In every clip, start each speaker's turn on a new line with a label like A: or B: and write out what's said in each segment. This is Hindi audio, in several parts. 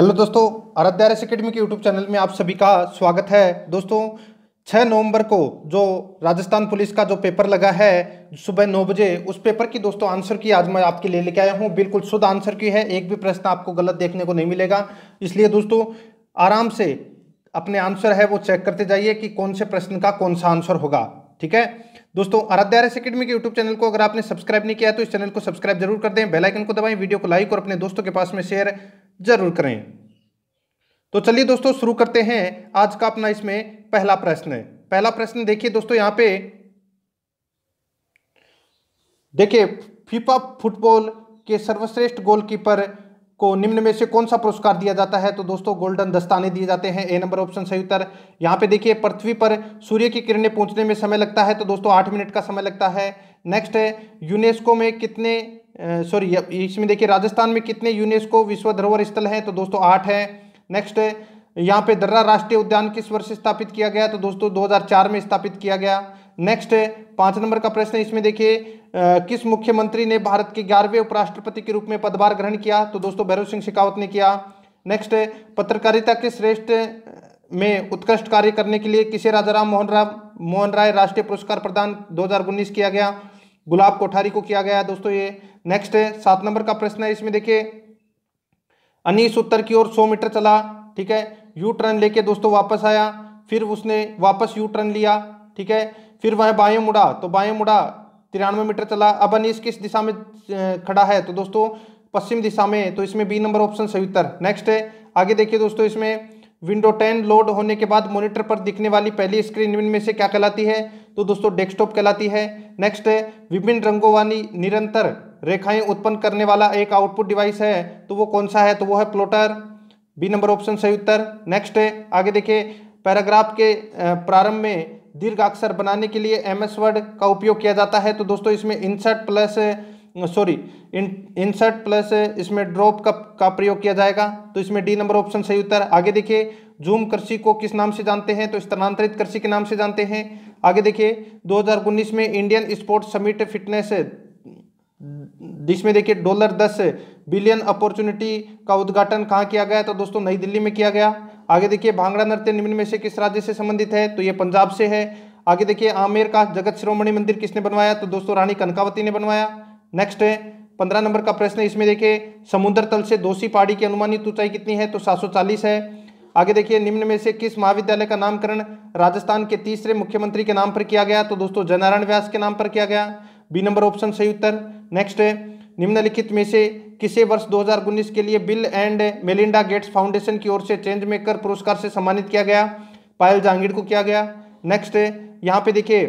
A: हेलो दोस्तों आराध्यारस अकेडमी के यूट्यूब चैनल में आप सभी का स्वागत है। दोस्तों 6 नवंबर को जो राजस्थान पुलिस का जो पेपर लगा है, सुबह नौ बजे, उस पेपर की दोस्तों आंसर की आज मैं आपके लिए लेके आया हूँ। बिल्कुल शुद्ध आंसर की है, एक भी प्रश्न आपको गलत देखने को नहीं मिलेगा। इसलिए दोस्तों, आराम से अपने आंसर है वो चेक करते जाइए कि कौन से प्रश्न का कौन सा आंसर होगा, ठीक है? दोस्तों, आराध्या एस अकेडमी के यूट्यूब चैनल को अगर आपने सब्सक्राइब नहीं किया तो इस चैनल को सब्सक्राइब ज़रूर कर दें। बेलाइकन को दबाएँ, वीडियो को लाइक और अपने दोस्तों के पास में शेयर ज़रूर करें। तो चलिए दोस्तों, शुरू करते हैं आज का अपना इसमें पहला प्रश्न। है पहला प्रश्न देखिए दोस्तों, यहाँ पे देखिए, फीफा फुटबॉल के सर्वश्रेष्ठ गोलकीपर को निम्न में से कौन सा पुरस्कार दिया जाता है? तो दोस्तों, गोल्डन दस्ताने दिए जाते हैं, ए नंबर ऑप्शन सही उत्तर। यहाँ पे देखिए, पृथ्वी पर सूर्य की किरणें पहुँचने में समय लगता है तो दोस्तों, आठ मिनट का समय लगता है। नेक्स्ट है, यूनेस्को में कितने सॉरी इसमें देखिए, राजस्थान में कितने यूनेस्को विश्व धरोहर स्थल हैं तो दोस्तों आठ है। नेक्स्ट यहाँ पे दर्रा राष्ट्रीय उद्यान किस वर्ष स्थापित किया गया तो दोस्तों 2004 में स्थापित किया गया। नेक्स्ट पाँच नंबर का प्रश्न इसमें देखिए किस मुख्यमंत्री ने भारत के ग्यारहवें उपराष्ट्रपति के रूप में पदभार ग्रहण किया तो दोस्तों भैरव सिंह शेखावत ने किया। नेक्स्ट पत्रकारिता के श्रेष्ठ में उत्कृष्ट कार्य करने के लिए किसे राजा राम मोहन राम मोहन राय राष्ट्रीय पुरस्कार प्रदान दो हज़ार उन्नीस किया गया? गुलाब कोठारी को किया गया दोस्तों, ये नेक्स्ट है। सात नंबर का प्रश्न है। इसमें देखिए, अनीस उत्तर की ओर सौ मीटर चला, ठीक है? यू टर्न लेके दोस्तों वापस आया, फिर उसने वापस यू टर्न लिया, ठीक है? फिर वह बाएँ मुड़ा तो बाएँ मुड़ा तिरानवे मीटर चला। अब अनीस किस दिशा में खड़ा है? तो दोस्तों, पश्चिम दिशा में तो इसमें बी नंबर ऑप्शन सही उत्तर। नेक्स्ट है। आगे देखिए दोस्तों, इसमें विंडो टेन लोड होने के बाद मॉनिटर पर दिखने वाली पहली स्क्रीन में से क्या कहलाती है? तो दोस्तों डेस्कटॉप कहलाती है। नेक्स्ट है विभिन्न रंगों वाली निरंतर रेखाएँ उत्पन्न करने वाला एक आउटपुट डिवाइस है। तो वो कौन सा है? तो वो है प्लोटर बी नंबर ऑप्शन सही उत्तर। नेक्स्ट है आगे देखिए पैराग्राफ के प्रारंभ में दीर्घ अक्षर बनाने के लिए एम एस वर्ड का उपयोग किया जाता है। तो दोस्तों इसमें insert plus sorry insert plus इसमें ड्रॉप का, का प्रयोग किया जाएगा। तो इसमें डी नंबर ऑप्शन सही उत्तर। आगे देखिए जूम कृषि को किस नाम से जानते हैं? तो स्थानांतरित कृषि के नाम से जानते हैं। आगे देखिए 2019 में इंडियन स्पोर्ट्स समिट फिटनेस जिसमें देखिए डॉलर दस बिलियन अपॉर्चुनिटी का उद्घाटन कहाँ किया गया? तो दोस्तों, नई दिल्ली में किया गया। आगे देखिए, भांगड़ा नृत्य निम्न में से किस राज्य से संबंधित है? तो ये पंजाब से है। आगे देखिए, आमेर का जगत शिरोमणि मंदिर किसने बनवाया? तो दोस्तों, रानी कनकावती ने बनवाया। नेक्स्ट है पंद्रह नंबर का प्रश्न इसमें देखिए, समुद्र तल से दोषी पहाड़ी की अनुमानित ऊंचाई कितनी है? तो सात सौ चालीस है। आगे देखिए, निम्न में से किस महाविद्यालय का नामकरण राजस्थान के तीसरे मुख्यमंत्री के नाम पर किया गया? तो दोस्तों जनारायण व्यास के नाम पर किया गया। बी नंबर ऑप्शन सही उत्तर। नेक्स्ट है निम्नलिखित में से किसे वर्ष 2019 के लिए Bill and Melinda Gates Foundation की ओर से चेंज मेकर पुरस्कार से सम्मानित किया गया? पायल जहांगीर को किया गया। नेक्स्ट यहाँ पे देखिए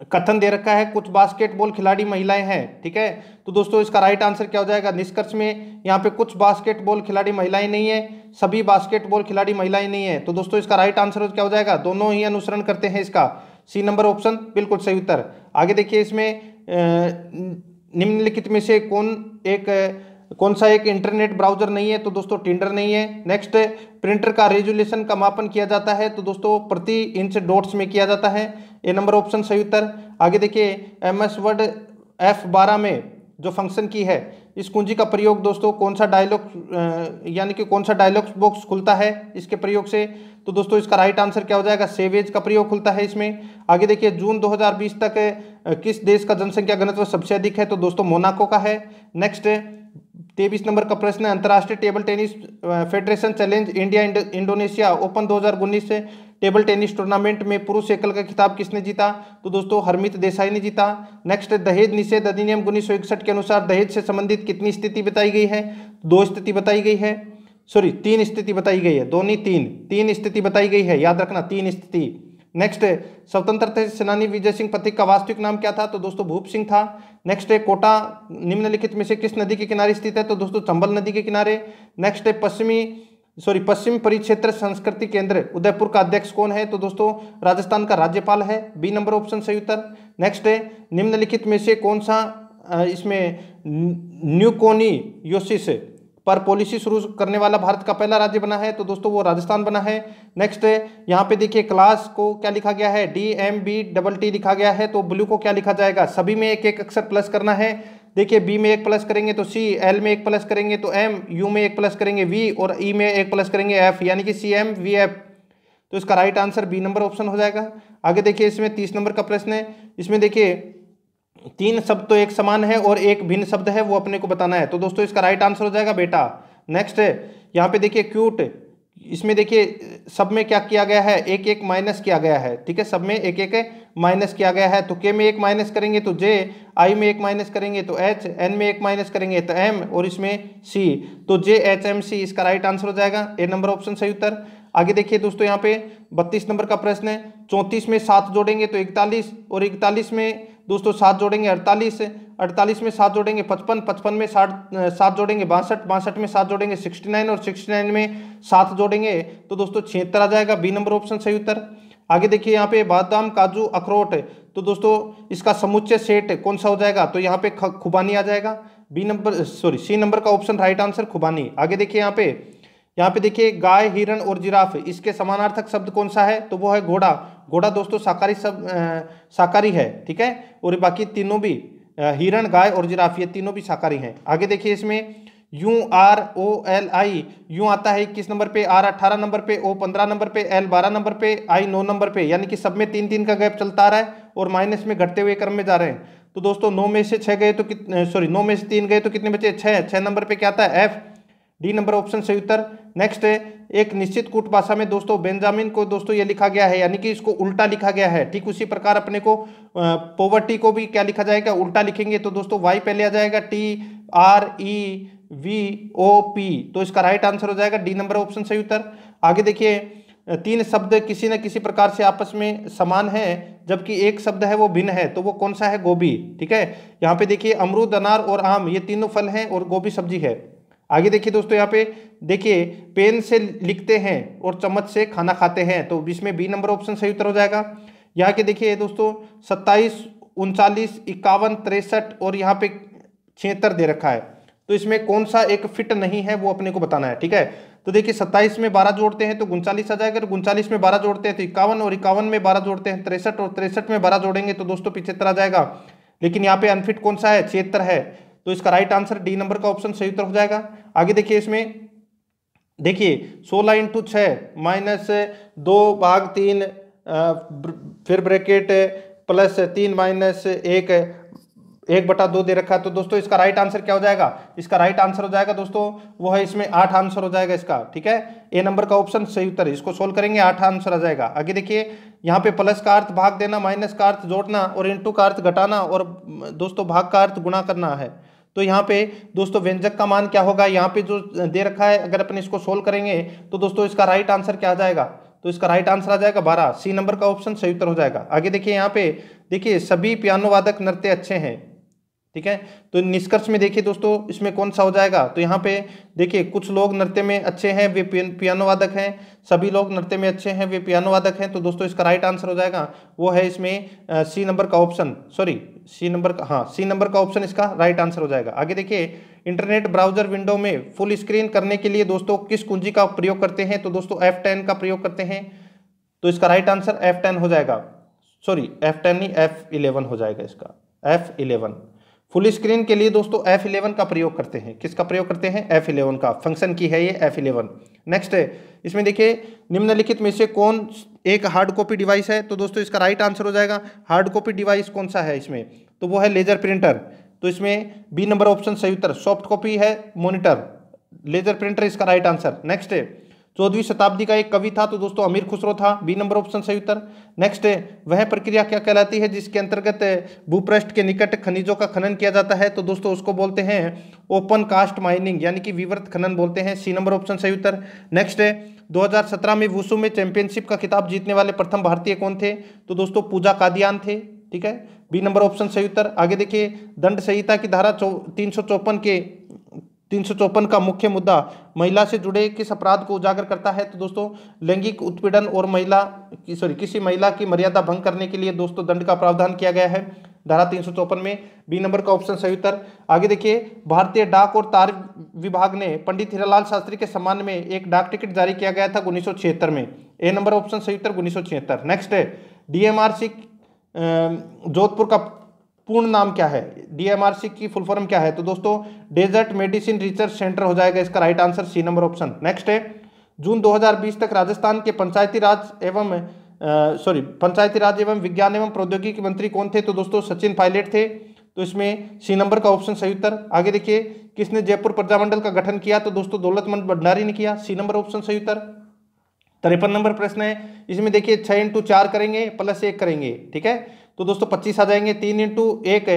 A: कथन दे रखा है, कुछ बास्केटबॉल खिलाड़ी महिलाएँ हैं, ठीक है? तो दोस्तों, इसका राइट आंसर क्या हो जाएगा? निष्कर्ष में यहाँ पे कुछ बास्केटबॉल खिलाड़ी महिलाएँ नहीं है, सभी बास्केटबॉल खिलाड़ी महिलाएँ नहीं है। तो दोस्तों, इसका राइट आंसर क्या हो जाएगा? दोनों ही अनुसरण करते हैं इसका। सी नंबर ऑप्शन बिल्कुल सही उत्तर। आगे देखिए इसमें निम्नलिखित में से कौन एक कौन सा एक इंटरनेट ब्राउज़र नहीं है तो दोस्तों टिंडर नहीं है। नेक्स्ट प्रिंटर का रेजुलेशन का मापन किया जाता है तो दोस्तों प्रति इंच डॉट्स में किया जाता है। ए नंबर ऑप्शन सही उत्तर। आगे देखिए, एम एस वर्ड एफ़ बारह में जो फ़ंक्शन की है, इस कुंजी का प्रयोग दोस्तों कौन सा डायलॉग यानी कि कौन सा डायलॉग बॉक्स खुलता है, इसके प्रयोग से। तो दोस्तों इसका राइट आंसर क्या हो जाएगा? सेवेज का प्रयोग खुलता है इसमें। आगे देखिए, जून 2020 तक किस देश का जनसंख्या घनत्व सबसे अधिक है? तो दोस्तों मोनाको का है। नेक्स्ट तेईस नंबर का प्रश्न है, अंतर्राष्ट्रीय table tennis federation challenge India Indonesia open 2019 से टेबल टेनिस टूर्नामेंट में पुरुष एकल का खिताब किसने जीता? तो दोस्तों, हरमित देसाई ने जीता। नेक्स्ट दहेज निषेध अधिनियम उन्नीस सौ इकसठ के अनुसार दहेज से संबंधित कितनी स्थिति बताई गई है? दो स्थिति बताई गई है। सॉरी तीन स्थिति बताई गई है। दोनों तीन तीन स्थिति बताई गई है। याद रखना, तीन स्थिति। नेक्स्ट है स्वतंत्रता सेनानी विजय सिंह पथिक का वास्तविक नाम क्या था तो दोस्तों भूप सिंह था नेक्स्ट है कोटा निम्नलिखित में से किस नदी के किनारे स्थित है तो दोस्तों चंबल नदी के किनारे नेक्स्ट है पश्चिमी सॉरी पश्चिम परिक्षेत्र संस्कृति केंद्र उदयपुर का अध्यक्ष कौन है तो दोस्तों राजस्थान का राज्यपाल है बी नंबर ऑप्शन सही उत्तर नेक्स्ट है निम्नलिखित में से कौन सा इसमें न्यूकोनी योसिस पर पॉलिसी शुरू करने वाला भारत का पहला राज्य बना है तो दोस्तों वो राजस्थान बना है। नेक्स्ट यहाँ पे देखिए क्लास को क्या लिखा गया है? D M B double T लिखा गया है तो ब्लू को क्या लिखा जाएगा? सभी में एक एक अक्षर प्लस करना है। देखिए बी में एक प्लस करेंगे तो सी एल में एक प्लस करेंगे तो एम यू में एक प्लस करेंगे वी और ई e में एक प्लस करेंगे एफ़ यानी कि सी एम वी एफ़ तो इसका right answer B number option हो जाएगा। आगे देखिए, इसमें तीस नंबर का प्रश्न है। इसमें देखिए तीन शब्द तो एक समान है और एक भिन्न शब्द है, वो अपने को बताना है। तो दोस्तों, इसका राइट आंसर हो जाएगा बेटा। नेक्स्ट है, यहाँ पे देखिए क्यूट इसमें देखिए, सब में क्या किया गया है? एक एक माइनस किया गया है, ठीक है? सब में एक एक माइनस किया गया है। तो के में एक माइनस करेंगे तो जे आई में एक माइनस करेंगे तो एच एन में एक माइनस करेंगे तो एम और इसमें सी तो जे एच एम सी इसका राइट आंसर हो जाएगा। ए नंबर ऑप्शन सही उत्तर। आगे देखिए दोस्तों, यहाँ पे बत्तीस नंबर का प्रश्न है। चौंतीस में सात जोड़ेंगे तो इकतालीस और इकतालीस में दोस्तों, सात जोड़ेंगे अड़तालीस अड़तालीस में सात जोड़ेंगे पचपन पचपन में साठ, सात जोड़ेंगे बासठ बासठ में सात जोड़ेंगे सिक्सटी नाइन और सिक्सटी नाइन में सात जोड़ेंगे। तो दोस्तों, छिहत्तर आ जाएगा, बी नंबर ऑप्शन सही उत्तर। आगे देखिए, यहाँ पे बादाम, काजू, अखरोट तो दोस्तों, इसका समुच्चय सेट कौन सा हो जाएगा? तो यहाँ पे खुबानी आ जाएगा। B number, sorry, C number का ऑप्शन, राइट आंसर खुबानी। आगे देखिए, यहाँ पे यहाँ पे देखिए, गाय, हिरण और जिराफ, इसके समानार्थक शब्द कौन सा है? तो वो है घोड़ा। घोड़ा दोस्तों शाकाहारी सब शाकाहारी है, ठीक है? और बाकी तीनों भी हिरण, गाय और जिराफ, ये तीनों भी शाकाहारी हैं। आगे देखिए इसमें, U R O L I, U आता है इक्कीस नंबर पे, आर अट्ठारह नंबर पे, ओ पंद्रह नंबर पे, एल बारह नंबर पे, आई नौ नंबर पे, यानी कि सब में तीन तीन का गैप चलता आ रहा है और माइनस में घटते हुए क्रम में जा रहे हैं। तो दोस्तों नौ में से छः गए तो सॉरी नौ में से तीन गए तो कितने बचे? छः छः नंबर पे क्या आता है? एफ़ डी नंबर ऑप्शन सही उत्तर। नेक्स्ट है, एक निश्चित कूट भाषा में दोस्तों, बेंजामिन को दोस्तों ये लिखा गया है, यानी कि इसको उल्टा लिखा गया है। ठीक उसी प्रकार अपने को पोवर्टी को भी क्या लिखा जाएगा? उल्टा लिखेंगे तो दोस्तों वाई पहले आ जाएगा T R E V O P तो इसका राइट आंसर हो जाएगा डी नंबर ऑप्शन सही उत्तर। आगे देखिए, तीन शब्द किसी न किसी प्रकार से आपस में समान है, जबकि एक शब्द है वो भिन्न है तो वो कौन सा है? गोभी। ठीक है? यहाँ पे देखिए, अमरूद, अनार और आम, ये तीनों फल हैं और गोभी सब्ज़ी है। आगे देखिए दोस्तों यहाँ पे, देखिए, पेन से लिखते हैं और चम्मच से खाना खाते हैं तो इसमें बी नंबर ऑप्शन सही उत्तर हो जाएगा। यहाँ के देखिए दोस्तों, सत्ताईस, उनचालीस, इक्यावन, तिरसठ और यहाँ पे छिहत्तर दे रखा है। तो इसमें कौन सा एक फिट नहीं है वो अपने को बताना है, ठीक है? तो देखिए, सत्ताईस में बारह जोड़ते हैं तो उनचालीस आ जाएगा उनचालीस में बारह जोड़ते हैं तो इक्यावन और इक्यावन में बारह जोड़ते हैं, तिरसठ और तिरसठ में बारह जोड़ेंगे तो दोस्तों पिछहत्तर आ जाएगा। लेकिन यहाँ पे अनफिट कौन सा है? छिहत्तर है। तो इसका राइट आंसर डी नंबर का ऑप्शन सही उत्तर हो जाएगा। आगे देखिए इसमें, देखिए, सोलह इंटू छः माइनस दो भाग तीन फिर ब्रैकेट प्लस तीन माइनस एक एक बटा दो दे रखा है। तो दोस्तों, इसका राइट आंसर क्या हो जाएगा? इसका राइट आंसर हो जाएगा दोस्तों, वो है इसमें आठ आंसर हो जाएगा इसका, ठीक है? ए नंबर का ऑप्शन सही उत्तर है। इसको सोल्व करेंगे, आठ आंसर आ जाएगा। आगे देखिए, यहाँ पे प्लस का अर्थ भाग देना माइनस का अर्थ जोड़ना और इंटू का अर्थ घटाना और, दोस्तों, भाग का अर्थ गुणा करना है। तो यहाँ पे, दोस्तों, व्यंजक का मान क्या होगा? यहाँ पे जो दे रखा है, अगर अपन इसको सोल्व करेंगे तो दोस्तों, इसका राइट आंसर क्या आ जाएगा? तो इसका राइट आंसर आ जाएगा बारह। सी नंबर का ऑप्शन सही उत्तर हो जाएगा। आगे देखिए यहाँ पे, देखिए, सभी पियानो वादक नृत्य अच्छे हैं। ठीक है? तो निष्कर्ष में देखिए दोस्तों, इसमें कौन सा हो जाएगा? तो यहाँ पे देखिए, कुछ लोग नृत्य में अच्छे हैं, वे पियानो वादक हैं। सभी लोग नृत्य में अच्छे हैं, वे पियानो वादक हैं। तो दोस्तों, इसका राइट आंसर हो जाएगा, वो है इसमें सी नंबर का ऑप्शन सॉरी सी नंबर का हाँ सी नंबर का ऑप्शन इसका राइट आंसर हो जाएगा। आगे देखिए इंटरनेट ब्राउज़र विंडो में फुल स्क्रीन करने के लिए दोस्तों, किस कुंजी का प्रयोग करते हैं? तो दोस्तों एफ़ टेन का प्रयोग करते हैं। तो इसका राइट आंसर एफ़ टेन हो जाएगा। सॉरी एफ़ टेन नहीं एफ़ इलेवन हो जाएगा इसका। एफ़ इलेवन फुल स्क्रीन के लिए दोस्तों एफ़ इलेवन का प्रयोग करते हैं। किसका प्रयोग करते हैं? एफ़ इलेवन का। फ़ंक्शन की है ये एफ़ इलेवन। नेक्स्ट है इसमें देखिए, निम्नलिखित में से कौन एक हार्ड कॉपी डिवाइस है? तो दोस्तों इसका राइट आंसर हो जाएगा। हार्ड कॉपी डिवाइस कौन सा है इसमें? तो वो है लेजर प्रिंटर तो इसमें बी नंबर ऑप्शन सही उत्तर सॉफ्ट कॉपी है मोनिटर लेजर प्रिंटर इसका राइट आंसर नेक्स्ट है चौदहवीं शताब्दी का एक कवि था तो दोस्तों अमीर खुसरो था, बी नंबर ऑप्शन सही उत्तर। नेक्स्ट वह प्रक्रिया क्या कहलाती है, जिसके अंतर्गत, भूपृष्ठ के निकट खनिजों का खनन किया जाता है? तो दोस्तों उसको बोलते हैं ओपन कास्ट माइनिंग, यानी कि विवर्त खनन बोलते हैं। सी नंबर ऑप्शन सही उत्तर। नेक्स्ट है 2017 में वुसु में चैंपियनशिप का खिताब जीतने वाले प्रथम भारतीय कौन थे? तो दोस्तों पूजा कादियान थे, ठीक है? बी नंबर ऑप्शन सही उत्तर। आगे देखिए, दंड संहिता की धारा तीन के तीन का मुख्य मुद्दा महिला से जुड़े किस अपराध को उजागर करता है? तो दोस्तों, लैंगिक उत्पीड़न और महिला की सॉरी किसी महिला की मर्यादा भंग करने के लिए दोस्तों दंड का प्रावधान किया गया है। धारा तीन में बी नंबर का ऑप्शन सही उत्तर। आगे देखिए, भारतीय डाक और तार विभाग ने पंडित हीरालाल शास्त्री के सम्मान में एक डाक टिकट जारी किया गया था उन्नीस सौ छिहत्तर में। ए नंबर ऑप्शन सही उत्तर उन्नीस सौ छिहत्तर। नेक्स्ट है डीएमआरसी जोधपुर का पूर्ण नाम क्या है? डीएमआरसी की फुल फॉर्म क्या है? तो दोस्तों डेजर्ट मेडिसिन रिसर्च सेंटर हो जाएगा इसका right answer C number option next है जून 2020 तक राजस्थान के पंचायती राज एवं सॉरी पंचायती राज एवं विज्ञान एवं प्रौद्योगिकी मंत्री कौन थे? तो दोस्तों, सचिन पायलट थे। तो इसमें सी नंबर का ऑप्शन सही उत्तर। आगे देखिए, किसने जयपुर प्रजामंडल का गठन किया? तो दोस्तों दौलतमंद भंडारी ने किया। सी नंबर ऑप्शन सही उत्तर। तिरपन नंबर प्रश्न है। इसमें देखिए, छह इंटू चार करेंगे प्लस एक करेंगे। ठीक है? तो दोस्तों पच्चीस आ जाएँगे, तीन इंटू एक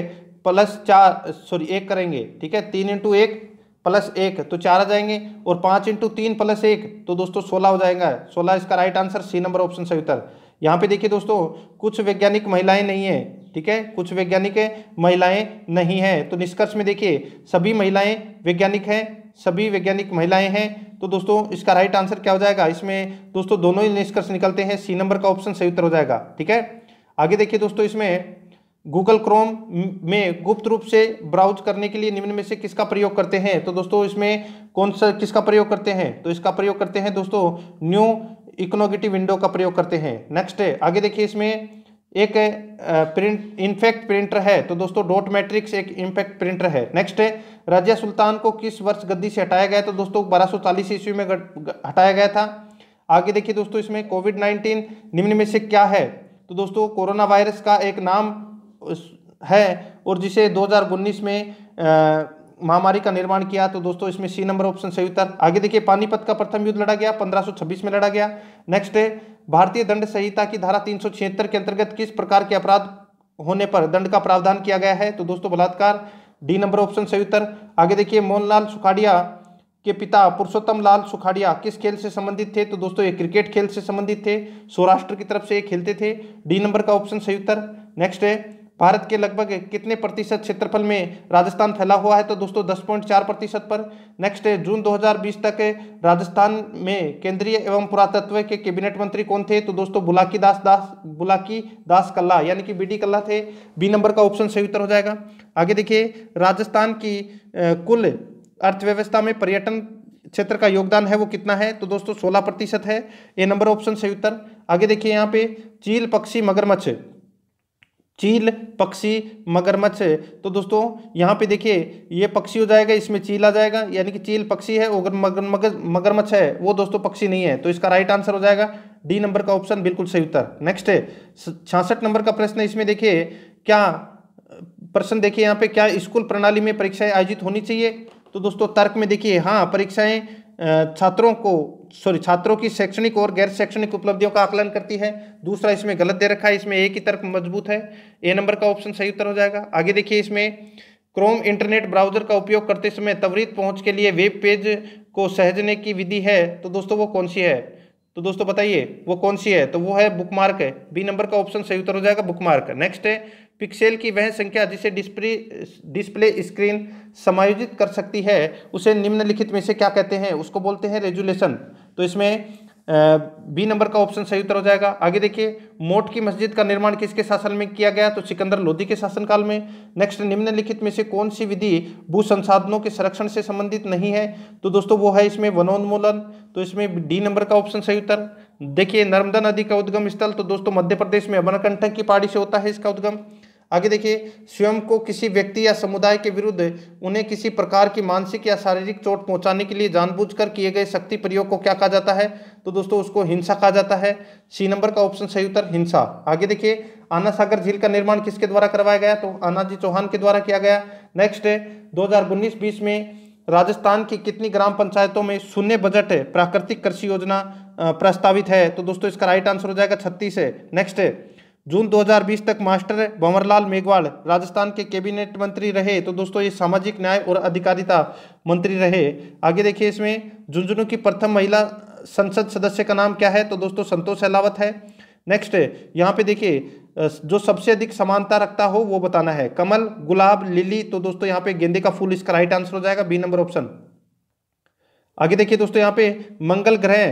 A: प्लस चार सॉरी एक करेंगे, ठीक है? तीन इंटू एक प्लस एक तो चार आ जाएँगे, और पाँच इंटू तीन प्लस एक तो दोस्तों सोलह हो जाएगा। सोलह इसका right answer C number option सही उत्तर। यहाँ पे देखिए दोस्तों, कुछ वैज्ञानिक महिलाएँ नहीं है, ठीक है? कुछ वैज्ञानिक महिलाएँ नहीं हैं तो निष्कर्ष में देखिए, सभी महिलाएँ वैज्ञानिक हैं, सभी वैज्ञानिक महिलाएँ हैं तो दोस्तों इसका राइट आंसर क्या हो जाएगा? इसमें दोस्तों दोनों ही निष्कर्ष निकलते हैं सी नंबर का ऑप्शन सही उत्तर हो जाएगा, ठीक है? आगे देखिए दोस्तों इसमें गूगल क्रोम में गुप्त रूप से ब्राउज करने के लिए निम्न में से किसका प्रयोग करते हैं? तो दोस्तों इसमें कौन सा किसका प्रयोग करते हैं? तो इसका प्रयोग करते हैं दोस्तों न्यू इकोनोगेटिव विंडो का प्रयोग करते हैं। नेक्स्ट है, आगे देखिए इसमें एक प्रिंट इनफेक्ट प्रिंटर है। तो दोस्तों डॉट मैट्रिक्स एक इम्पैक्ट प्रिंटर है। नेक्स्ट है राजिया सुल्तान को किस वर्ष गद्दी से हटाया गया तो दोस्तों बारह सौ चालीस ईस्वी में हटाया गया था। आगे देखिए दोस्तों इसमें कोविड नाइन्टीन निम्न में से क्या है? तो दोस्तों, कोरोना वायरस का एक नाम है और जिसे दो हज़ार उन्नीस में महामारी का निर्माण किया तो दोस्तों इसमें सी नंबर ऑप्शन सही उत्तर आगे देखिए, पानीपत का प्रथम युद्ध लड़ा गया 1526 में लड़ा गया। नेक्स्ट है भारतीय दंड संहिता की धारा तीन सौ छिहत्तर के अंतर्गत किस प्रकार के अपराध होने पर दंड का प्रावधान किया गया है? तो दोस्तों, बलात्कार डी नंबर ऑप्शन सही उत्तर आगे देखिए, मोहनलाल सुखाड़िया के पिता पुरुषोत्तम लाल सुखाड़िया किस खेल से संबंधित थे? तो दोस्तों, ये क्रिकेट खेल से संबंधित थे। सौराष्ट्र की तरफ़ से ये खेलते थे। डी नंबर का ऑप्शन सही उत्तर नेक्स्ट है, भारत के लगभग कितने प्रतिशत क्षेत्रफल में राजस्थान फैला हुआ है? तो दोस्तों, दस पॉइंट चार प्रतिशत पर। नेक्स्ट है, जून 2020 तक राजस्थान में केंद्रीय एवं पुरातत्व के कैबिनेट मंत्री कौन थे? तो दोस्तों, बुलाकी दास दास, बुलाकी दास कल्ला, यानी कि बी कल्ला थे। बी नंबर का ऑप्शन सही उत्तर हो जाएगा। आगे देखिए, राजस्थान की कुल अर्थव्यवस्था में पर्यटन क्षेत्र का योगदान है वो कितना है? तो दोस्तों, सोलह प्रतिशत है। ए नंबर ऑप्शन सही उत्तर। आगे देखिए यहाँ पे, चील पक्षी मगरमच्छ। चील पक्षी मगरमच्छ। तो दोस्तों, यहाँ पे देखिए, ये पक्षी हो जाएगा, इसमें चील आ जाएगा। यानी कि चील पक्षी है, और मगर मगर, मगरमच्छ है, वो दोस्तों पक्षी नहीं है। तो इसका राइट आंसर हो जाएगा डी नंबर का ऑप्शन बिल्कुल सही उत्तर। नेक्स्ट है, छियासठ नंबर का प्रश्न इसमें देखिए, क्या, प्रश्न देखिए यहाँ पे, क्या स्कूल प्रणाली में परीक्षाएँ आयोजित होनी चाहिए? तो दोस्तों, तर्क में देखिए हाँ परीक्षाएँ छात्रों को सॉरी छात्रों की शैक्षणिक और गैर शैक्षणिक उपलब्धियों का आकलन करती है। दूसरा, इसमें गलत दे रखा है, इसमें एक ही तर्क मज़बूत है। ए नंबर का ऑप्शन सही उत्तर हो जाएगा। आगे देखिए, इसमें क्रोम इंटरनेट ब्राउज़र का उपयोग करते समय त्वरित पहुँच के लिए वेब पेज को सहजने की विधि है। तो दोस्तों, वो कौन सी है? तो दोस्तों, बताइए, वो कौन सी है? तो वो है बुकमार्क है। बी नंबर का ऑप्शन सही उत्तर हो जाएगा, बुकमार्क। नेक्स्ट है पिक्सेल की वह संख्या जिसे डिस्प्ले डिस्प्ले स्क्रीन समायोजित कर सकती है, उसे निम्नलिखित में से क्या कहते हैं? उसको बोलते हैं रेजुलेशन। तो इसमें बी नंबर का ऑप्शन सही उत्तर हो जाएगा। आगे देखिए, मोट की मस्जिद का निर्माण किसके शासन में किया गया? तो सिकंदर लोधी के शासनकाल में। नेक्स्ट निम्नलिखित में से कौन सी विधि भू संसाधनों के संरक्षण से संबंधित नहीं है? तो दोस्तों, वो है इसमें वनोन्मूलन। तो इसमें डी नंबर का ऑप्शन सही उत्तर। देखिए, नर्मदा नदी का उद्गम स्थल। तो दोस्तों, मध्य प्रदेश में अमरकंटक की पहाड़ी से होता है इसका उद्गम। आगे देखिए, स्वयं को किसी व्यक्ति या समुदाय के विरुद्ध उन्हें किसी प्रकार की मानसिक या शारीरिक चोट पहुँचाने के लिए जानबूझकर किए गए शक्ति प्रयोग को क्या कहा जाता है? तो दोस्तों, उसको हिंसा कहा जाता है। सी नंबर का ऑप्शन सही उत्तर, हिंसा। आगे देखिए, आना सागर झील का निर्माण किसके द्वारा करवाया गया? तो आना जी चौहान के द्वारा किया गया। नेक्स्ट है दो हज़ार में राजस्थान की कितनी ग्राम पंचायतों में शून्य बजट प्राकृतिक कृषि योजना प्रस्तावित है? तो दोस्तों, इसका राइट आंसर हो जाएगा छत्तीस है। नेक्स्ट है जून 2020 तक मास्टर भंवरलाल मेघवाल राजस्थान के कैबिनेट मंत्री रहे। तो दोस्तों, ये सामाजिक न्याय और अधिकारिता मंत्री रहे। आगे देखिए इसमें, झुंझुनू की प्रथम महिला संसद सदस्य का नाम क्या है? तो दोस्तों, संतोष अहलावत है। नेक्स्ट यहाँ पे देखिए, जो सबसे अधिक समानता रखता हो, वो बताना है। कमल, गुलाब, लिली तो दोस्तों, यहाँ पे गेंदे का फूल, इसका राइट आंसर हो जाएगा बी नंबर ऑप्शन आगे देखिए दोस्तों, यहाँ पे मंगल ग्रह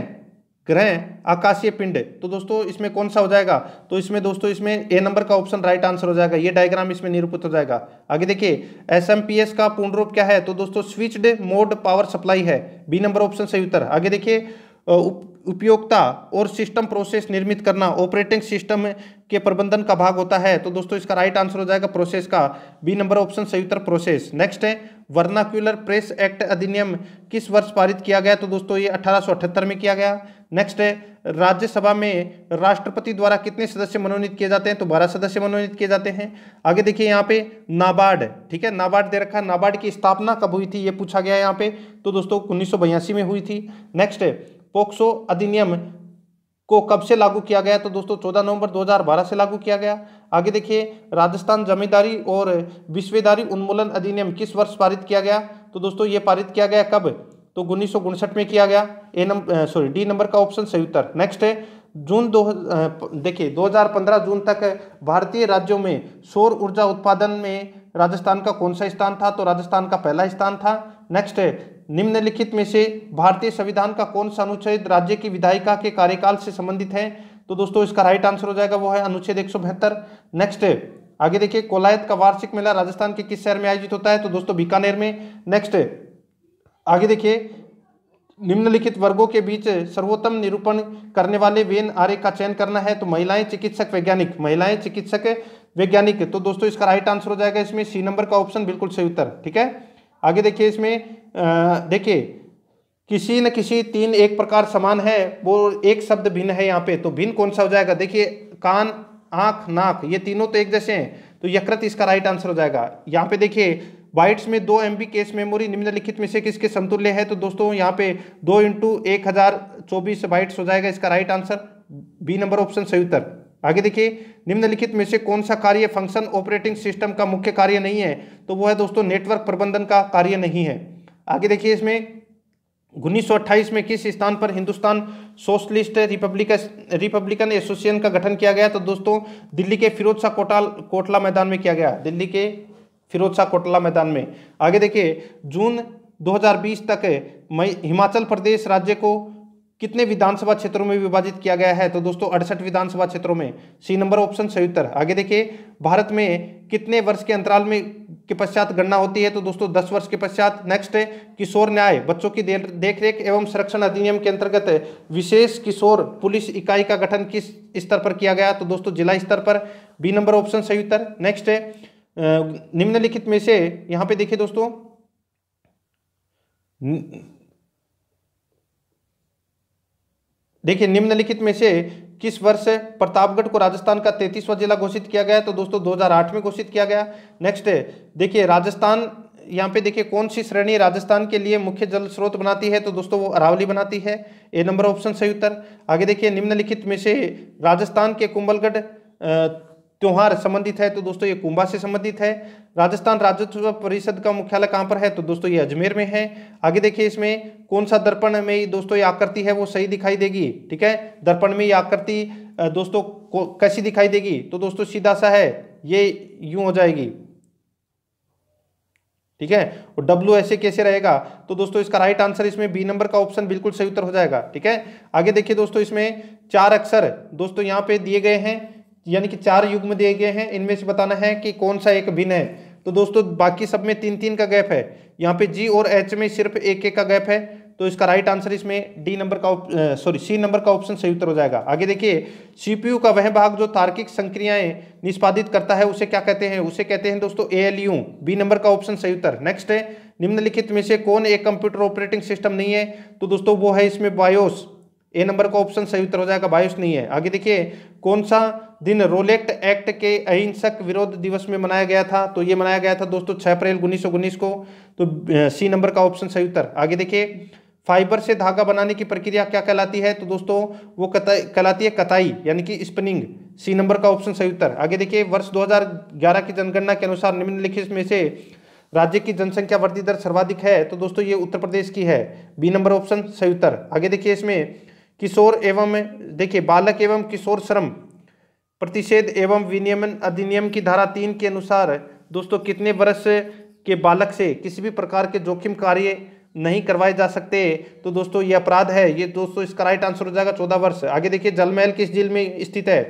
A: ग्रह आकाशीय पिंड तो दोस्तों, इसमें कौन सा हो जाएगा? तो इसमें दोस्तों, इसमें ए नंबर का ऑप्शन राइट आंसर हो जाएगा। ये डायग्राम इसमें निरूपित हो जाएगा। आगे देखिए एसएमपीएस का पूर्ण रूप क्या है? तो दोस्तों स्विच्ड मोड पावर सप्लाई है। बी नंबर ऑप्शन सही उत्तर। आगे देखिए उपयोगिता और सिस्टम प्रोसेस निर्मित करना ऑपरेटिंग सिस्टम के प्रबंधन का भाग होता है। तो दोस्तों, इसका राइट आंसर हो जाएगा प्रोसेस का। बी नंबर ऑप्शन सही उत्तर प्रोसेस नेक्स्ट है वर्नाक्यूलर प्रेस एक्ट अधिनियम किस वर्ष पारित किया गया? तो दोस्तों, ये अठारह में किया गया। नेक्स्ट है राज्यसभा में राष्ट्रपति द्वारा कितने सदस्य मनोनीत किए जाते हैं? तो बारह सदस्य मनोनीत किए जाते हैं। आगे देखिए, यहाँ पे नाबार्ड ठीक है? नाबार्ड दे रखा है नाबार्ड की स्थापना कब हुई थी, ये पूछा गया यहाँ पे। तो दोस्तों, उन्नीस सौ बयासी में हुई थी। नेक्स्ट है, पोक्सो अधिनियम को कब से लागू किया गया? तो दोस्तों 14 नवंबर 2012 से लागू किया गया। आगे देखिए, राजस्थान जमींदारी और विश्वेदारी उन्मूलन अधिनियम किस वर्ष पारित किया गया? तो दोस्तों, ये पारित किया गया कब? तो उन्नीस में किया गया। A number sorry D number का ऑप्शन सही उत्तर नेक्स्ट है, जून दो देखिए 2015 जून तक भारतीय राज्यों में सौर ऊर्जा उत्पादन में राजस्थान का कौन सा स्थान था? तो राजस्थान का पहला स्थान था। नेक्स्ट है, निम्नलिखित में से भारतीय संविधान का कौन सा अनुच्छेद राज्य की विधायिका के कार्यकाल से संबंधित है? तो दोस्तों, इसका राइट आंसर हो जाएगा, वो है अनुच्छेद एक नेक्स्ट है, आगे देखिए, कोलायत का वार्षिक मेला राजस्थान के किस शहर में आयोजित होता है? तो दोस्तों, बीकानेर में। नेक्स्ट आगे देखिए, निम्नलिखित वर्गों के बीच सर्वोत्तम निरूपण करने वाले वेन आर्य का चयन करना है तो महिलाएँ चिकित्सक, वैज्ञानिक, महिलाएँ चिकित्सक, वैज्ञानिक। तो दोस्तों, इसका राइट आंसर हो जाएगा इसमें सी नंबर का ऑप्शन बिल्कुल सही उत्तर, ठीक है? आगे देखिए इसमें देखिए, किसी न किसी तीन एक प्रकार समान है, वो एक शब्द भिन्न है यहाँ पे तो भिन्न कौन सा हो जाएगा? देखिए, कान, आँख, नाक, ये तीनों तो एक जैसे हैं तो यकृत इसका राइट आंसर हो जाएगा। यहाँ पे देखिए बाइट्स में दो एमबी केस मेमोरी निम्नलिखित में से किसके समतुल्य है? तो दोस्तों, यहाँ पे दो इंटू एक हज़ार चौबीस बाइट्स हो जाएगा इसका right answer B number option सही उत्तर आगे देखिए, निम्नलिखित में से कौन सा कार्य फ़ंक्शन ऑपरेटिंग सिस्टम का मुख्य कार्य नहीं है? तो वो है दोस्तों नेटवर्क प्रबंधन का कार्य नहीं है। आगे देखिए इसमें, उन्नीस सौ अट्ठाईस में किस स्थान पर Hindustan socialist republican republican association का गठन किया गया? तो दोस्तों, दिल्ली के फिरोज शाह कोटाल कोटला मैदान में किया गया। दिल्ली के फिरोज शाह कोटला मैदान में। आगे देखिए, जून 2020 तक मई हिमाचल प्रदेश राज्य को कितने विधानसभा क्षेत्रों में विभाजित किया गया है? तो दोस्तों, अड़सठ विधानसभा क्षेत्रों में। सी नंबर ऑप्शन सही उत्तर आगे देखिए, भारत में कितने वर्ष के अंतराल में के पश्चात गणना होती है? तो दोस्तों, दस वर्ष के पश्चात। नेक्स्ट है किशोर न्याय। बच्चों की देखरेख एवं संरक्षण अधिनियम के अंतर्गत विशेष किशोर पुलिस इकाई का गठन किस स्तर पर किया गया? तो दोस्तों, जिला स्तर पर। बी नंबर ऑप्शन सही उत्तर नेक्स्ट है निम्नलिखित में से यहाँ पे देखिए दोस्तों देखिए निम्नलिखित में से किस वर्ष प्रतापगढ़ को राजस्थान का तैतीसवां जिला घोषित किया गया तो दोस्तों 2008 में घोषित किया गया। नेक्स्ट देखिए राजस्थान, यहाँ पे देखिए कौन सी श्रेणी राजस्थान के लिए मुख्य जल स्रोत बनाती है? तो दोस्तों, वो अरावली बनाती है। ए नंबर ऑप्शन सही उत्तर। आगे देखिए निम्नलिखित में से राजस्थान के कुंभलगढ़ त्योहार संबंधित है तो दोस्तों ये कुंभा से संबंधित है। राजस्थान राज्योत्सव परिषद का मुख्यालय कहाँ पर है तो दोस्तों ये अजमेर में है। आगे देखिए इसमें, कौन सा दर्पण में दोस्तों ये आकृति है, वो सही दिखाई देगी, ठीक है? दर्पण में ये आकृति दोस्तों कैसी दिखाई देगी? तो दोस्तों सीधा सा है, ये यूँ हो जाएगी, ठीक है? और डब्ल्यू ऐसे कैसे रहेगा? तो दोस्तों इसका राइट आंसर इसमें बी नंबर का ऑप्शन बिल्कुल सही उत्तर हो जाएगा, ठीक है? आगे देखिए दोस्तों इसमें चार अक्षर, दोस्तों यहाँ पे दिए गए हैं यानी कि चार युग्म दिए गए हैं। इनमें से बताना है कि कौन सा एक भिन्न है। तो दोस्तों, बाकी सब में तीन तीन का गैप है। यहाँ पे जी और एच में सिर्फ़ एक एक का गैप है। तो इसका राइट आंसर इसमें डी नंबर का सॉरी सी नंबर का ऑप्शन सही उत्तर हो जाएगा। आगे देखिए सीपीयू का वह भाग जो तार्किक संक्रियाएँ निष्पादित करता है, उसे क्या कहते हैं? उसे कहते हैं दोस्तों A L U B number का ऑप्शन सही उत्तर। नेक्स्ट है, निम्नलिखित में से कौन एक कंप्यूटर ऑपरेटिंग सिस्टम नहीं है? तो दोस्तों, वो है इसमें बायोस ए नंबर का ऑप्शन सही उत्तर हो जाएगा बायोस नहीं है। आगे देखिए, कौन सा दिन रोलेक्ट एक्ट के अहिंसक विरोध दिवस में मनाया गया था? तो ये मनाया गया था दोस्तों, छह अप्रैल उन्नीस को। तो सी नंबर का ऑप्शन सही उत्तर। आगे देखिए फाइबर से धागा बनाने की प्रक्रिया क्या कहलाती है? तो दोस्तों, वो कहलाती है कताई, यानी कि स्पिनिंग सी नंबर का ऑप्शन सही उत्तर। आगे देखिए, वर्ष 2011 की जनगणना के अनुसार निम्नलिखित में से राज्य की जनसंख्या वृद्धि दर सर्वाधिक है। तो दोस्तों, ये उत्तर प्रदेश की है। बी नंबर ऑप्शन सही उत्तर। आगे देखिए, इसमें किशोर एवं देखिए, बालक एवं किशोर श्रम, प्रतिषेध एवं विनियमन अधिनियम की धारा तीन के अनुसार, दोस्तों, कितने वर्ष के बालक से किसी भी प्रकार के जोखिम कार्य नहीं करवाए जा सकते तो दोस्तों, ये अपराध है। ये दोस्तों, इसका राइट आंसर हो जाएगा चौदह वर्ष। आगे देखिए, जलमहल किस झील में स्थित है?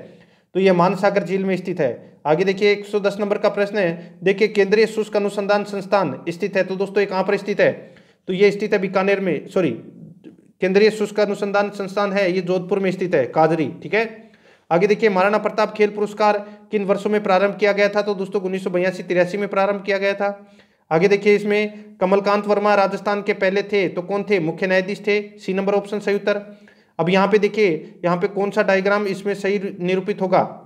A: तो ये मानसागर झील में स्थित है। आगे देखिए 110 नंबर का प्रश्न है। देखिए, केंद्रीय शुष्क अनुसंधान संस्थान स्थित है तो दोस्तों, ये कहाँ पर स्थित है? तो ये स्थित है बीकानेर में सॉरी केंद्रीय शुष्क अनुसंधान संस्थान है, ये जोधपुर में स्थित है काजरी ठीक है? आगे देखिए, महाराणा प्रताप खेल पुरस्कार किन वर्षों में प्रारंभ किया गया था? तो दोस्तों, उन्नीस सौ तिरासी में प्रारंभ किया गया था। आगे देखिए, इसमें कमलकांत वर्मा राजस्थान के पहले थे तो कौन थे? मुख्य न्यायाधीश थे, सी नंबर ऑप्शन सही उत्तर। अब यहाँ पे देखिए, यहाँ पे कौन सा डायग्राम इसमें सही निरूपित होगा?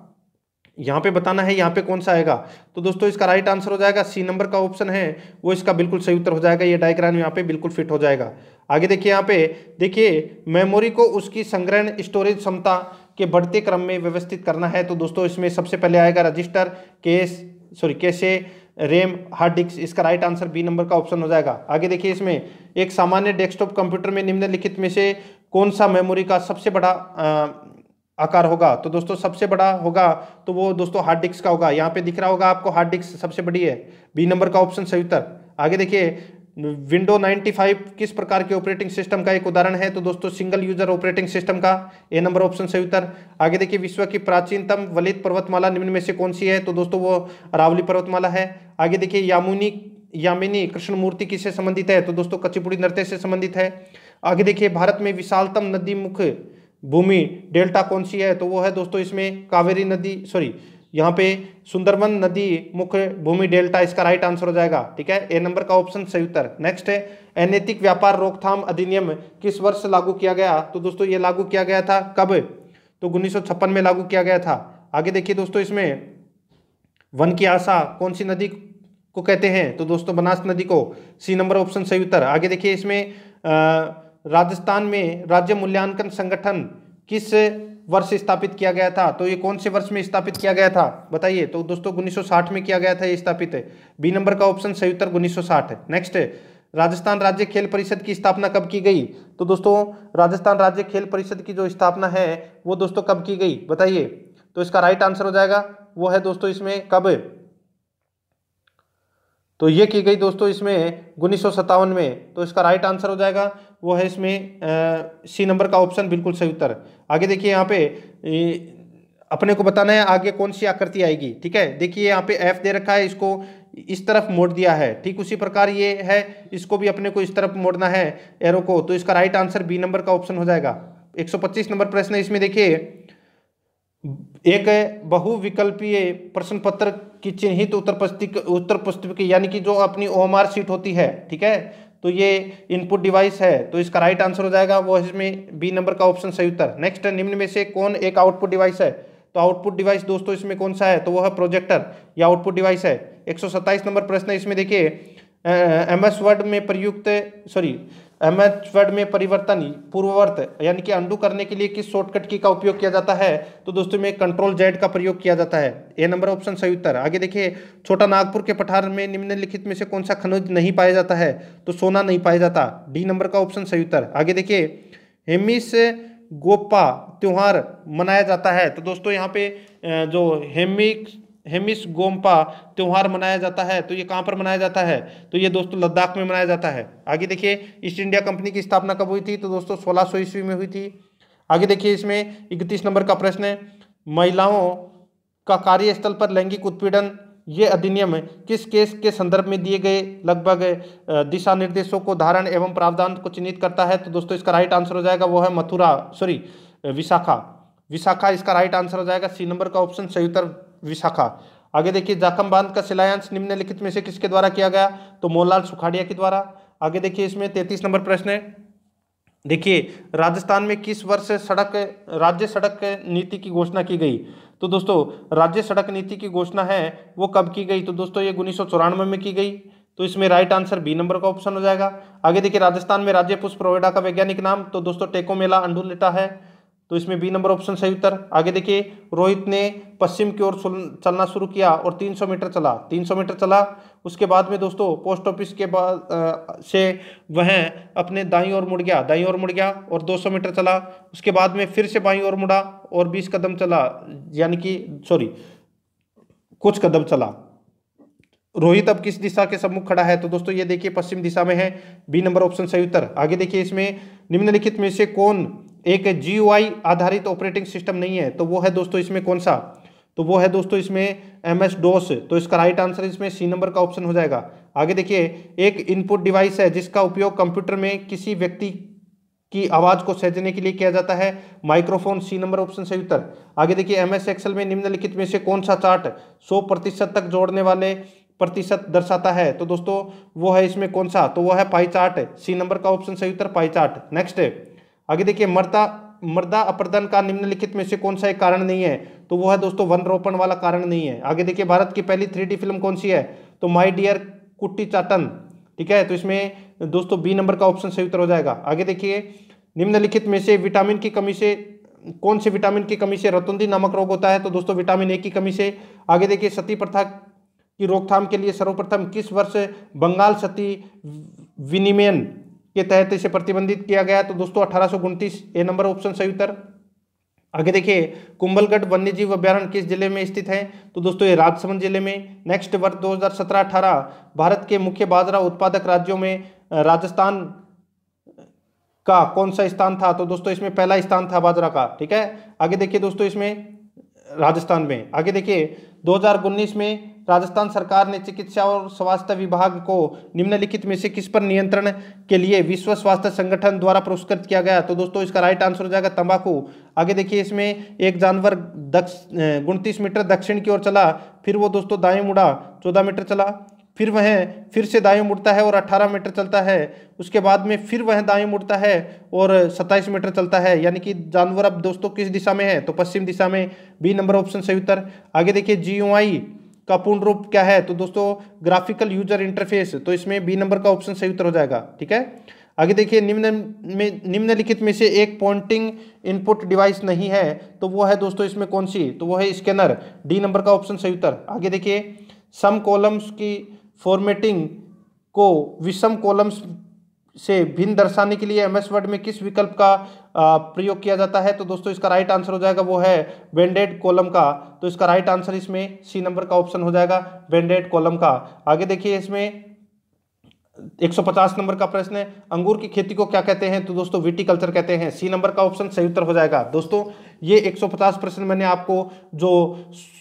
A: यहाँ पे बताना है यहाँ पे कौन सा आएगा। तो दोस्तों, इसका राइट आंसर हो जाएगा सी नंबर का ऑप्शन है, वो इसका बिल्कुल सही उत्तर हो जाएगा, ये डायग्राम यहाँ पे बिल्कुल फिट हो जाएगा। आगे देखिए यहाँ पे, देखिए मेमोरी को उसकी संग्रहण स्टोरेज क्षमता के बढ़ते क्रम में व्यवस्थित करना है। तो दोस्तों, इसमें सबसे पहले आएगा रजिस्टर केस सॉरी कैसे रैम हार्ड डिस्क इसका राइट आंसर बी नंबर का ऑप्शन हो जाएगा। आगे देखिए इसमें, एक सामान्य डेस्कटॉप कंप्यूटर में निम्नलिखित में से कौन सा मेमोरी का सबसे बड़ा आकार होगा तो दोस्तों सबसे बड़ा होगा तो वो दोस्तों हार्ड डिस्क का होगा। यहाँ पे दिख रहा होगा आपको हार्ड डिस्क सबसे बड़ी है। बी नंबर का ऑप्शन सही उत्तर। आगे देखिए विंडो 95 किस प्रकार के ऑपरेटिंग सिस्टम का एक उदाहरण है? तो दोस्तों सिंगल यूज़र ऑपरेटिंग सिस्टम का ए नंबर ऑप्शन सही उत्तर। आगे देखिए, विश्व की प्राचीनतम वलित पर्वतमाला निम्न में से कौन सी है? तो दोस्तों वो अरावली पर्वतमाला है। आगे देखिए, यामुनी, यामिनी कृष्ण मूर्ति किससे संबंधित है? तो दोस्तों कच्चीपुड़ी नृत्य से संबंधित है। आगे देखिए, भारत में विशालतम नदी मुख भूमि, डेल्टा कौन सी है? तो वो है दोस्तों इसमें कावेरी नदी सॉरी यहाँ पे सुंदरबन नदी मुख्य भूमि डेल्टा, इसका राइट आंसर हो जाएगा, ठीक है? ए नंबर का ऑप्शन सही उत्तर। नेक्स्ट है, अनैतिक व्यापार रोकथाम अधिनियम किस वर्ष लागू किया गया? तो दोस्तों ये लागू किया गया था कब? तो उन्नीस सौ छप्पन में लागू किया गया था। आगे देखिए दोस्तों इसमें, वन की आशा, कौन सी नदी को कहते हैं? तो दोस्तों बनास नदी को सी नंबर ऑप्शन सही उत्तर। आगे देखिए इसमें राजस्थान में राज्य मूल्यांकन संगठन किस वर्ष स्थापित किया गया था? तो ये कौन से वर्ष में स्थापित किया गया था? बताइए। तो दोस्तों 1960 में किया गया था ये स्थापित। है बी नंबर का ऑप्शन सही उत्तर उन्नीस है नेक्स्ट, राजस्थान राज्य खेल परिषद की स्थापना कब की गई? तो दोस्तों, राजस्थान राज्य खेल परिषद की जो स्थापना है, वो दोस्तों कब की गई? बताइए। तो इसका राइट आंसर हो जाएगा। वो है दोस्तों इसमें कब? तो ये की गई दोस्तों इसमें उन्नीस सौ सत्तावन में। तो इसका राइट आंसर हो जाएगा। वो है इसमें सी नंबर का ऑप्शन बिल्कुल सही उत्तर। आगे देखिए यहाँ पे अपने को बताना है आगे कौन सी आकृति आएगी, ठीक है? देखिए यहाँ पे एफ़ दे रखा है, इसको इस तरफ़ मोड़ दिया है, ठीक? उसी प्रकार ये है, इसको भी अपने को इस तरफ़ मोड़ना है एरो को तो इसका राइट आंसर बी नंबर का ऑप्शन हो जाएगा। 125 नंबर प्रश्न है इसमें, देखिए। एक बहुविकल्पीय प्रश्न पत्र की चिन्हित उत्तर पुस्तिक उत्तर पुस्तिक यानी कि जो अपनी ओएमआर सीट होती है, ठीक है? तो ये इनपुट डिवाइस है तो इसका राइट आंसर हो जाएगा, वो इसमें बी नंबर का ऑप्शन सही उत्तर। नेक्स्ट निम्न में से कौन एक आउटपुट डिवाइस है? तो आउटपुट डिवाइस दोस्तों इसमें कौन सा है? तो वो है प्रोजेक्टर या आउटपुट डिवाइस है। एक सौ सत्ताइस नंबर प्रश्न इसमें देखिए एम एस वर्ड में प्रयुक्त सॉरी एम एच वर्ड में परिवर्तन पूर्ववर्त, यानी कि अंडू करने के लिए किस शॉर्टकट की का उपयोग किया जाता है? तो दोस्तों में कंट्रोल जेड का प्रयोग किया जाता है। ए नंबर ऑप्शन सही उत्तर। आगे देखिए, छोटा नागपुर के पठार में निम्नलिखित में से कौन सा खनिज नहीं पाया जाता है? तो सोना नहीं पाया जाता। डी नंबर का ऑप्शन सही उत्तर। आगे देखिए हेमिस गोपा त्योहार मनाया जाता है। तो दोस्तों यहाँ पे जो हेमिक हेमिस गोम्पा, त्यौहार मनाया जाता है तो ये कहाँ पर मनाया जाता है? तो ये दोस्तों लद्दाख में मनाया जाता है। आगे देखिए, ईस्ट इंडिया कंपनी की स्थापना कब हुई थी? तो दोस्तों सोलह सौ ईस्वी में हुई थी। आगे देखिए इसमें इकतीस नंबर का प्रश्न है, महिलाओं का कार्यस्थल पर लैंगिक उत्पीड़न, ये अधिनियम किस केस के संदर्भ में दिए गए? लगभग दिशा निर्देशों को धारण एवं प्रावधान को चिन्हित करता है तो दोस्तों इसका राइट आंसर हो जाएगा, वो है मथुरा सॉरी विशाखा। विशाखा, इसका राइट आंसर हो जाएगा सी नंबर का ऑप्शन सही उत्तर विशाखा। आगे देखिए, जाखम बाँध का शिलान्यास निम्नलिखित में से किसके द्वारा किया गया? तो मोहनलाल सुखाड़िया के द्वारा। आगे देखिए, इसमें तैतीस नंबर प्रश्न है। देखिए, राजस्थान में किस वर्ष सड़क, राज्य सड़क नीति की घोषणा की गई? तो दोस्तों, राज्य सड़क नीति की घोषणा है, वो कब की गई? तो दोस्तों, ये उन्नीस में की गई। तो इसमें राइट आंसर बी नंबर का ऑप्शन हो जाएगा। आगे देखिए, राजस्थान में राज्य पुष्प प्रोवेडा का वैज्ञानिक नाम। तो दोस्तों टेको मेला अंडुलेटा है। तो इसमें बी नंबर ऑप्शन सही उत्तर। आगे देखिए, रोहित ने पश्चिम की ओर चलना शुरू किया और 300 मीटर चला। 300 मीटर चला। उसके बाद में दोस्तों, पोस्ट ऑफ़िस के बाद से वह अपने दाई ओर मुड़ गया। दाई ओर मुड़ गया और 200 मीटर चला। उसके बाद में फिर से बाई ओर मुड़ा और 20 कदम चला। यानी कि, सॉरी, कुछ कदम चला। रोहित अब किस दिशा के सम्मुख खड़ा है? तो दोस्तों, ये देखिए पश्चिम दिशा में है। बी नंबर ऑप्शन सही उत्तर। आगे देखिए इसमें निम्नलिखित में से कौन एक जी आधारित ऑपरेटिंग सिस्टम नहीं है तो वो है दोस्तों इसमें कौन सा? तो वो है दोस्तों इसमें एम एस डोस तो इसका राइट आंसर इसमें सी नंबर का ऑप्शन हो जाएगा। आगे देखिए, एक इनपुट डिवाइस है जिसका उपयोग कंप्यूटर में किसी व्यक्ति की आवाज़ को सहजने के लिए किया जाता है। माइक्रोफोन सी नंबर ऑप्शन सही उत्तर। आगे देखिए एम एस एक्सल में निम्नलिखित में से कौन सा चार्ट 100 प्रतिशत तक जोड़ने वाले प्रतिशत दर्शाता है? तो दोस्तों, वो है इसमें कौन सा? तो वो है पाई चार्ट सी नंबर का ऑप्शन सही उत्तर पाई चार्ट नेक्स्ट आगे देखिए, मर्दा मृदा अपर्दन का निम्नलिखित में से कौन सा एक कारण नहीं है? तो वो है दोस्तों वन रोपण वाला कारण नहीं है। आगे देखिए, भारत की पहली थ्री फ़िल्म कौन सी है? तो माई डियर कुट्टी चाटन, ठीक है? तो इसमें दोस्तों, बी नंबर का ऑप्शन सही उत्तर हो जाएगा। आगे देखिए, निम्नलिखित में से विटामिन की कमी से, कौन से विटामिन की कमी से रतुंदी नामक रोग होता है? तो दोस्तों, विटामिन ए की कमी से। आगे देखिए, सती प्रथा की रोकथाम के लिए सर्वप्रथम किस वर्ष बंगाल सती विनिमयन के तहत इसे प्रतिबंधित किया गया। तो दोस्तों, अठारह ए नंबर ऑप्शन सही उत्तर। आगे देखिए, कुंभलगढ़ वन्यजीव अभ्यारण्य किस ज़िले में स्थित है? तो दोस्तों, ये राजसमंद ज़िले में नेक्स्ट वर्ष 2017-18 भारत के मुख्य बाजरा उत्पादक राज्यों में राजस्थान का कौन सा स्थान था? तो दोस्तों, इसमें पहला स्थान था बाजरा का, ठीक है? आगे देखिए दोस्तों, इसमें राजस्थान में। आगे देखिए 2019 में राजस्थान सरकार ने चिकित्सा और स्वास्थ्य विभाग को निम्नलिखित में से किस पर नियंत्रण के लिए विश्व स्वास्थ्य संगठन द्वारा पुरस्कृत किया गया? तो दोस्तों, इसका राइट आंसर हो जाएगा तंबाकू। आगे देखिए, इसमें एक जानवर दक्ष उनतीस मीटर दक्षिण की ओर चला, फिर वो दोस्तों दाएँ मुड़ा, चौदह मीटर चला, फिर वह फिर से दाएँ मुड़ता है और 18 मीटर चलता है। उसके बाद में फिर वह दाएँ मुड़ता है और 27 मीटर चलता है। यानी कि जानवर अब दोस्तों किस दिशा में है? तो पश्चिम दिशा में बी नंबर ऑप्शन सही उत्तर। आगे देखिए जी का पूर्ण रूप क्या है? तो दोस्तों ग्राफिकल यूज़र इंटरफेस तो इसमें बी नंबर का ऑप्शन सही उत्तर हो जाएगा, ठीक है? आगे देखिए, निम्न में, निम्नलिखित में से एक पॉइंटिंग इनपुट डिवाइस नहीं है तो वो है दोस्तों इसमें कौन सी? तो वो है स्कैनर डी नंबर का ऑप्शन सही उत्तर। आगे देखिए सम कॉलम्स की फॉर्मेटिंग को विषम कॉलम्स से भिन्न दर्शाने के लिए एम एस वर्ड में किस विकल्प का प्रयोग किया जाता है? तो दोस्तों, इसका राइट आंसर हो जाएगा, वो है बेंडेड कॉलम का। तो इसका राइट आंसर इसमें सी नंबर का ऑप्शन हो जाएगा बेंडेड कॉलम का। आगे देखिए इसमें 150 नंबर का प्रश्न है। अंगूर की खेती को क्या कहते हैं? तो दोस्तों विटिकल्चर कहते हैं। सी नंबर का ऑप्शन सही उत्तर हो जाएगा। दोस्तों, ये 150 प्रश्न मैंने आपको जो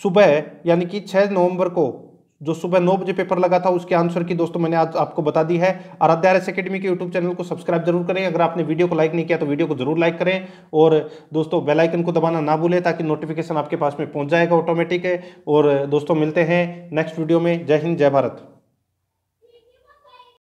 A: सुबह, यानी कि 6 नवंबर को जो सुबह नौ बजे पेपर लगा था, उसके आंसर की दोस्तों मैंने आज आपको बता दी है। आराध्या एस अकेडमी के यूट्यूब चैनल को सब्सक्राइब ज़रूर करें। अगर आपने वीडियो को लाइक नहीं किया तो वीडियो को ज़रूर लाइक करें। और दोस्तों, बेल आइकन को दबाना ना भूलें, ताकि नोटिफिकेशन आपके पास में पहुँच जाएगा ऑटोमेटिक है। और दोस्तों, मिलते हैं नेक्स्ट वीडियो में। जय हिंद, जय भारत।